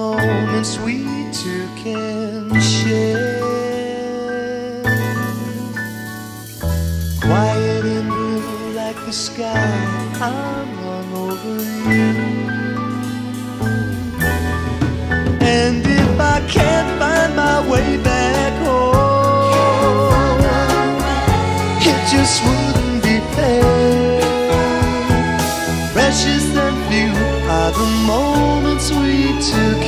moments we two can share. Quiet and blue like the sky, I'm run over you. And if I can't find my way back home, it just wouldn't be fair. Moments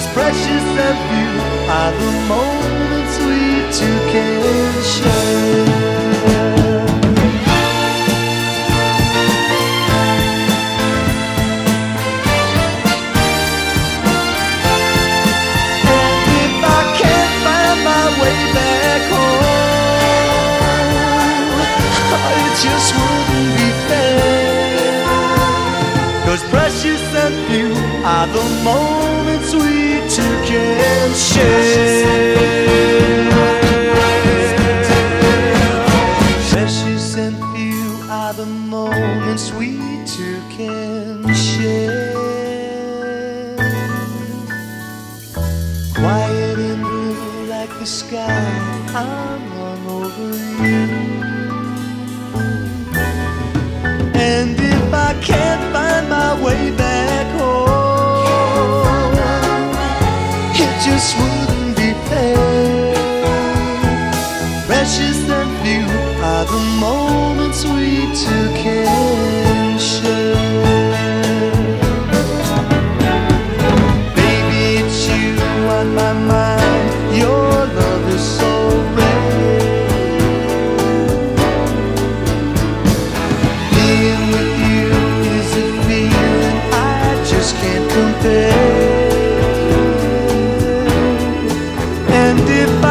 Cause precious and few are the moments we two can share. Just wouldn't be precious are the moments we can share. Precious and few are the moments we two can share. Quiet and blue like the sky, I'm run over you. And if I can't just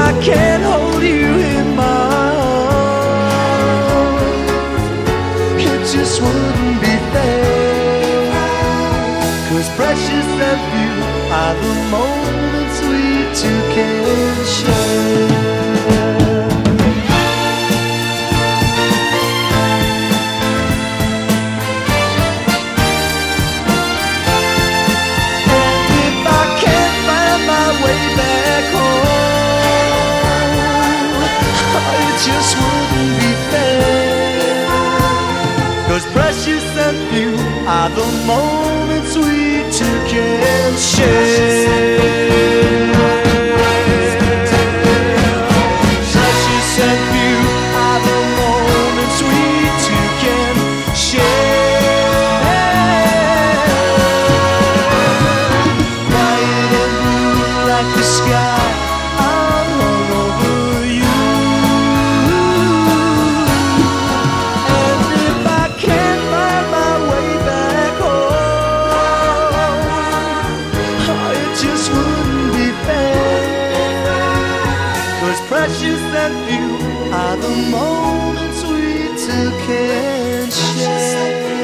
I can't hold you in my arms, it just wouldn't be fair. Cause precious and few are the moments we two can share. The moments we two can share. that view are the moments we two can share.